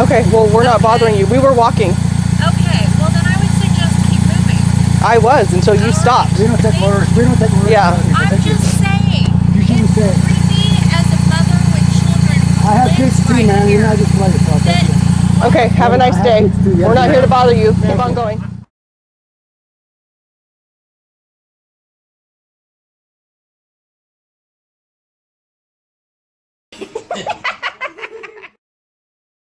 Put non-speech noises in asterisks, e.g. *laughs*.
Okay, well, we're okay. not bothering you. We were walking. Okay, well, then I would suggest keep moving. I was until you All stopped. Right. We don't take orders. We don't take orders. Yeah. I'm just saying. You shouldn't say as a mother with children. I have kids too, man. You're not just like yourself. Okay, have a nice day. We're not here to bother you. Keep on going. Ha! *laughs*